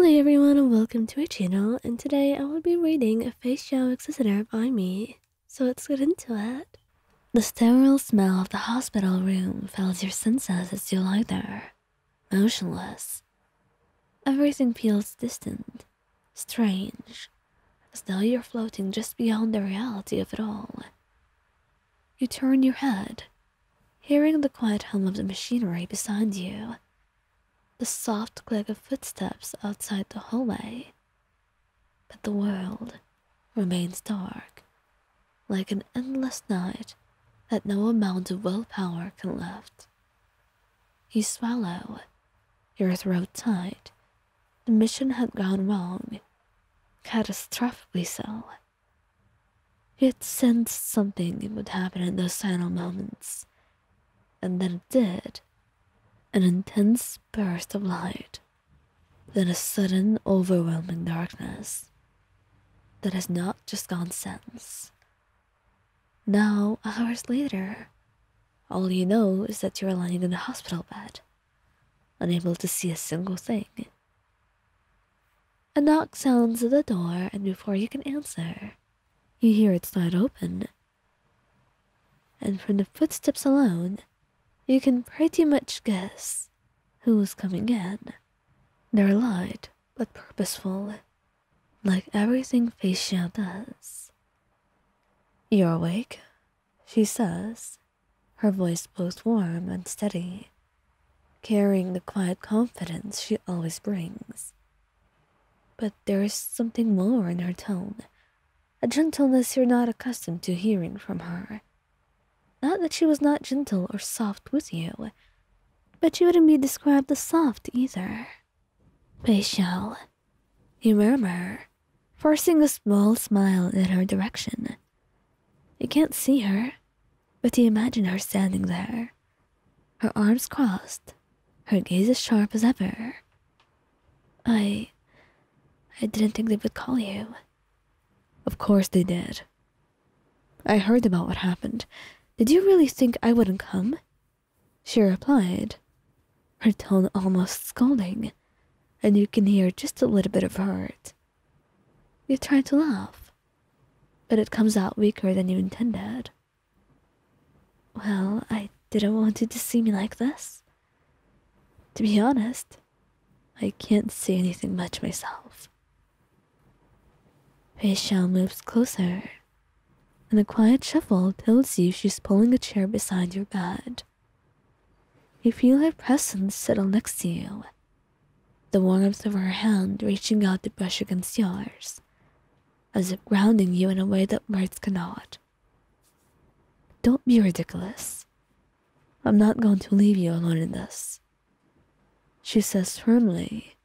Hello everyone and welcome to our channel and today I will be reading a Feixiao Expositor by me, so let's get into it. The sterile smell of the hospital room fills your senses as you lie there, motionless. Everything feels distant, strange, as though you're floating just beyond the reality of it all. You turn your head, hearing the quiet hum of the machinery beside you the soft click of footsteps outside the hallway. But the world remains dark, like an endless night that no amount of willpower can lift. You swallow, your throat tight. The mission had gone wrong, catastrophically so. You'd sensed something would happen in those final moments, and then it did an intense burst of light, then a sudden overwhelming darkness that has not just gone since. Now, hours later, all you know is that you're lying in a hospital bed, unable to see a single thing. A knock sounds at the door, and before you can answer, you hear it slide open. And from the footsteps alone, you can pretty much guess who's coming in. They're light but purposeful, like everything Feixiao does. You're awake, she says, her voice both warm and steady, carrying the quiet confidence she always brings. But there is something more in her tone, a gentleness you're not accustomed to hearing from her. Not that she was not gentle or soft with you, but she wouldn't be described as soft either. Feixiao, you murmur, forcing a small smile in her direction. You can't see her, but you imagine her standing there, her arms crossed, her gaze as sharp as ever. I. I didn't think they would call you. Of course they did. I heard about what happened, did you really think I wouldn't come? She replied, her tone almost scolding, and you can hear just a little bit of hurt. You try to laugh, but it comes out weaker than you intended. Well, I didn't want you to see me like this. To be honest, I can't see anything much myself. Xiao moves closer and a quiet shuffle tells you she's pulling a chair beside your bed. You feel her presence settle next to you, the warmth of her hand reaching out to brush against yours, as if grounding you in a way that words cannot. Don't be ridiculous. I'm not going to leave you alone in this, she says firmly,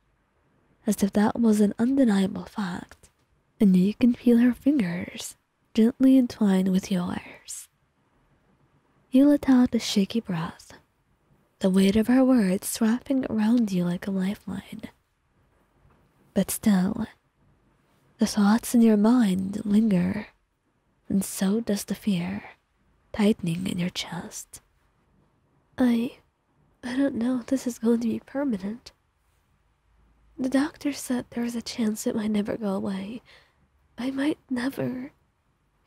as if that was an undeniable fact, and you can feel her fingers gently entwined with yours. You let out a shaky breath, the weight of her words wrapping around you like a lifeline. But still, the thoughts in your mind linger, and so does the fear, tightening in your chest. I. I don't know if this is going to be permanent. The doctor said there was a chance it might never go away. I might never.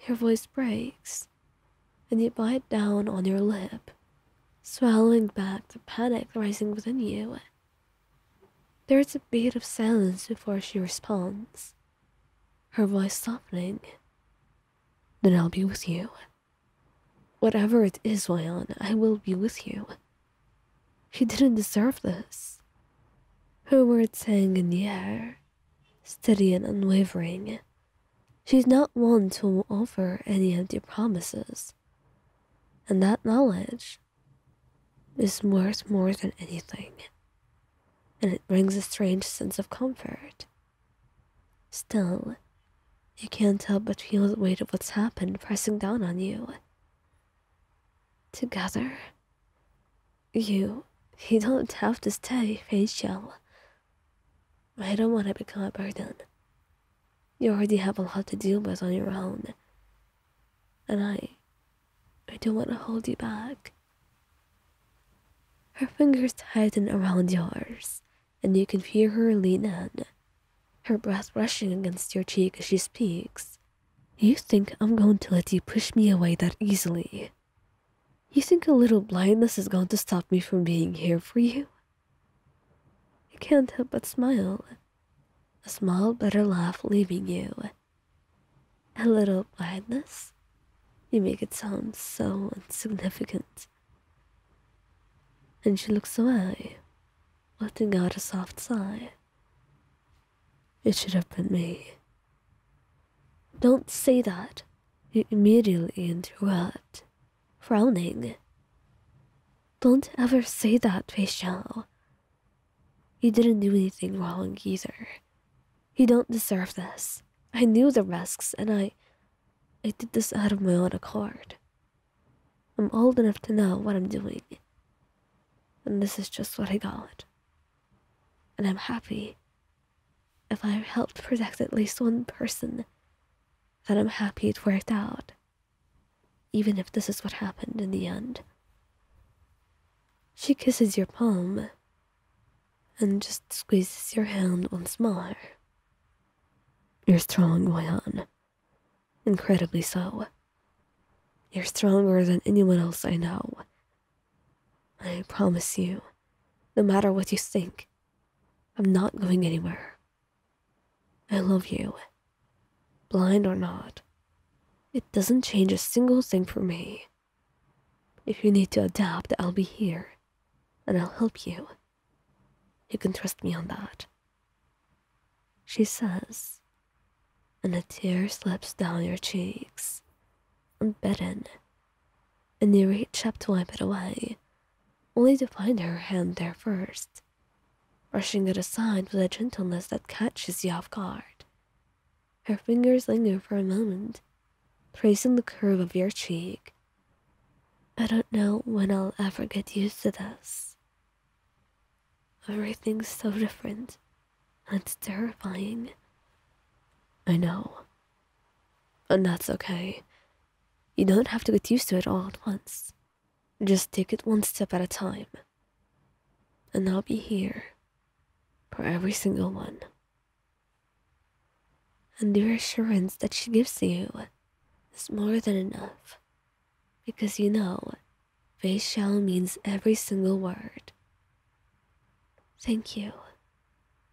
Your voice breaks, and you bite down on your lip, swallowing back the panic rising within you. There is a beat of silence before she responds, her voice softening. Then I'll be with you. Whatever it is, Wayan, I will be with you. She didn't deserve this. Her words hang in the air, steady and unwavering. She's not one to offer any empty promises. And that knowledge is worth more than anything. And it brings a strange sense of comfort. Still, you can't help but feel the weight of what's happened pressing down on you. Together, you, you don't have to stay, Rachel. I don't want to become a burden. You already have a lot to deal with on your own. And I. I don't want to hold you back. Her fingers tighten around yours, and you can feel her lean in, her breath rushing against your cheek as she speaks. You think I'm going to let you push me away that easily? You think a little blindness is going to stop me from being here for you? I can't help but smile. A small, bitter laugh leaving you. A little blindness? You make it sound so insignificant. And she looks away, letting out a soft sigh. It should have been me. Don't say that. You immediately interrupt, frowning. Don't ever say that, Feixiao. You didn't do anything wrong either. You don't deserve this. I knew the risks, and I. I did this out of my own accord. I'm old enough to know what I'm doing. And this is just what I got. And I'm happy. If I've helped protect at least one person, then I'm happy it worked out. Even if this is what happened in the end. She kisses your palm and just squeezes your hand once more. You're strong, Wayan. Incredibly so. You're stronger than anyone else I know. I promise you, no matter what you think, I'm not going anywhere. I love you. Blind or not, it doesn't change a single thing for me. If you need to adapt, I'll be here, and I'll help you. You can trust me on that. She says, and a tear slips down your cheeks, unbidden, and you reach up to wipe it away, only to find her hand there first, brushing it aside with a gentleness that catches you off guard. Her fingers linger for a moment, tracing the curve of your cheek. I don't know when I'll ever get used to this. Everything's so different, and terrifying. I know. And that's okay. You don't have to get used to it all at once. Just take it one step at a time. And I'll be here for every single one. And the assurance that she gives you is more than enough. Because you know, Fei means every single word. Thank you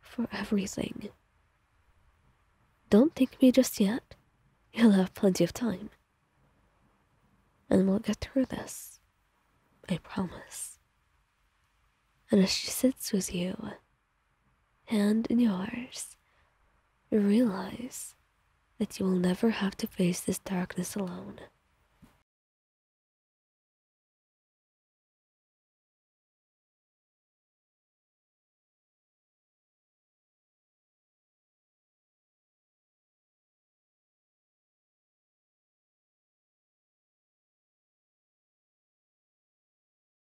for everything. Don't thank me just yet. You'll have plenty of time. And we'll get through this. I promise. And as she sits with you, hand in yours, you realize that you will never have to face this darkness alone.